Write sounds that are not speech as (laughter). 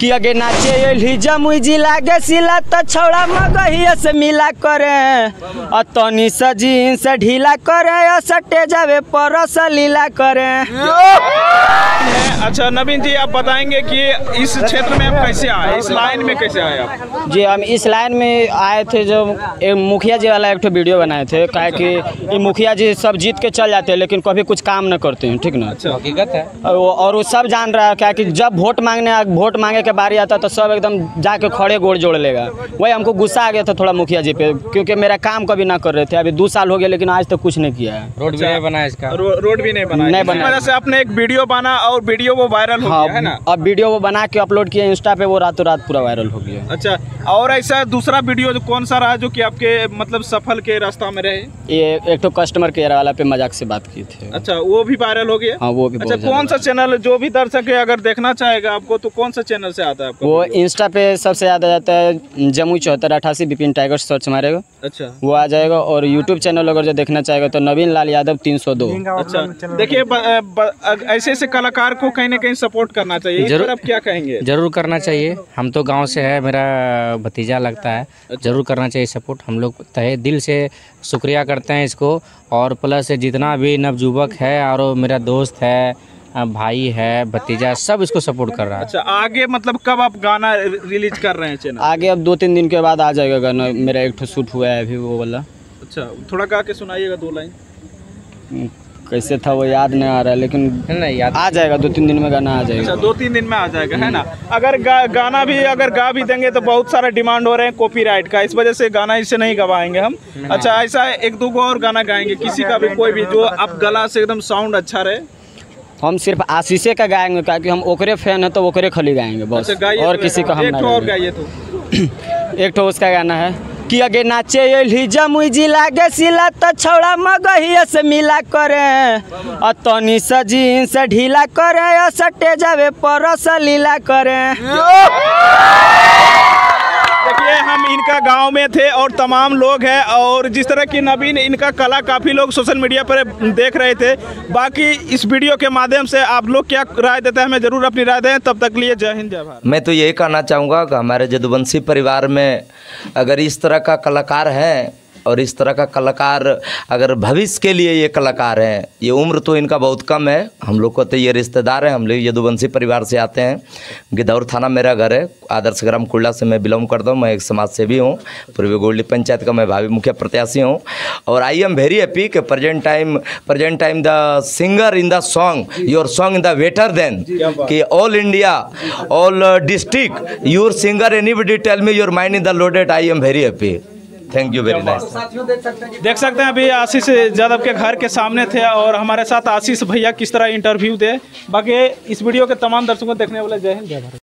कि अगे नाचे एली जमुई लागे सिला तो छौड़ा मगहिया से मिला करे। अ तनी सा जीन्स ढीला करे अ सटे जावे परस लीला करे। अच्छा नवीन जी आप बताएँगे कि इस क्षेत्र में आप कैसे आए? इस लाइन में कैसे आए आप? जी हम इस लाइन में आए थे जो एक मुखिया जी वाला एक वीडियो बनाए थे कहे कि ये मुखिया जी सब जीत के चल जाते हैं लेकिन कभी कुछ काम न करते हैं ठीक ना? अच्छा। हकीकत है। और वो सब जान रहा है क्या कि जब वोट मांगने वोट मांगे के बारी आता तो सब एकदम जाके खड़े गोड़ जोड़ लेगा। वही हमको गुस्सा आ गया था थोड़ा मुखिया जी पे क्योंकि मेरा काम कभी ना कर रहे थे अभी दो साल हो गया लेकिन आज तक कुछ नहीं किया है। रोड भी नहीं बना इसका। रोड भी नहीं बना नहीं इसी बना। वजह से आपने एक वीडियो बना और वीडियो वो वायरल हो गया है ना? हाँ अब वीडियो वो बना के अपलोड किया इंस्टा पे वो रातों रात पूरा वायरल हो गया। अच्छा और ऐसा दूसरा वीडियो जो कौन सा रहा जो कि आपके मतलब सफल के रास्ता में रहे? ये एक तो कस्टमर केयर वाला पे मज़ाक से बात की थी। अच्छा वो भी वायरल हो गया? हाँ वो भी अच्छा कौन सा चैनल जो भी दर्शक है अगर देखना चाहेगा आपको तो कौन सा चैनल से आता है आपको वो इंस्टा पे सबसे ज़्यादा जाता है जमुई चौहत्तर अठासी बिपिन टाइगर सर्च मारेगा। अच्छा। वो आ जाएगा और यूट्यूब चैनल अगर जो देखना चाहेगा तो नवीन लाल यादव तीन सौ दो। अच्छा देखिए ऐसे ऐसे कलाकार को कहीं ना कहीं सपोर्ट करना चाहिए। जरूर- आप क्या कहेंगे? ज़रूर करना चाहिए। हम तो गाँव से है मेरा भतीजा लगता है। ज़रूर करना चाहिए सपोर्ट हम लोग तहे दिल से शुक्रिया करते हैं इसको। और प्लस जितना भी नवजुवक है और मेरा दोस्त है भाई है भतीजा सब इसको सपोर्ट कर रहा है। अच्छा आगे मतलब कब आप गाना रिलीज़ कर रहे हैं चैनल आगे अब दो तीन दिन के बाद आ जाएगा गाना। मेरा एक शूट हुआ है अभी वो वाला। अच्छा थोड़ा गा के सुनाइएगा दो लाइन। हम्म, कैसे था वो याद नहीं आ रहा है लेकिन नहीं याद आ जाएगा दो तीन दिन में गाना आ जाएगा। अच्छा दो तीन दिन में आ जाएगा है ना? अगर गा, गाना भी अगर गा भी देंगे तो बहुत सारा डिमांड हो रहे हैं कॉपीराइट का इस वजह से गाना इसे नहीं गवाएँगे हम। अच्छा ऐसा एक दो गो और गाना गाएँगे किसी का भी कोई भी जो आप गला से एकदम साउंड अच्छा रहे। हम सिर्फ़ आशीषे का गाएँगे क्योंकि हम ओकरे फ़ैन है तो ओकरे खाली गाएँगे बस। अच्छा और तो किसी का हम और गाइए तो। (clears throat) एक ठो उसका गाना है। कि अगे नाचे एली जमुई जिला के सिला तो छौड़ा मगहिया से मिला करे। अ तनी सा जीन्स ढीला करे अ सटे जावे परस लीला करे। हम गाँव में थे और तमाम लोग हैं और जिस तरह की नवीन इनका कला काफ़ी लोग सोशल मीडिया पर देख रहे थे। बाकी इस वीडियो के माध्यम से आप लोग क्या राय देते हैं? हमें ज़रूर अपनी राय दें। तब तक लिए जय हिंद, जय भारत। मैं तो यही कहना चाहूँगा कि हमारे जदुवंशी परिवार में अगर इस तरह का कलाकार है और इस तरह का कलाकार अगर भविष्य के लिए ये कलाकार हैं ये उम्र तो इनका बहुत कम है। हम लोग को तो ये रिश्तेदार हैं हम लोग यदुवंशी परिवार से आते हैं। गिदौर थाना मेरा घर है आदर्श ग्राम कुल्ला से मैं बिलोंग करता हूँ मैं एक समाज सेवी हूँ। पूर्वी गोल्डी पंचायत का मैं भावी मुख्य प्रत्याशी हूँ। और आई एम वेरी हैप्पी कि present time present time the singer in the song your song in the waiter then कि all India all district your singer anybody tell me your mind in the loaded I am very happy. Thank you very much देख सकते हैं अभी आशीष यादव के घर के सामने थे और हमारे साथ आशीष भैया किस तरह इंटरव्यू दे बाकी इस वीडियो के तमाम दर्शकों देखने वाले जय हिंद, जय भारत।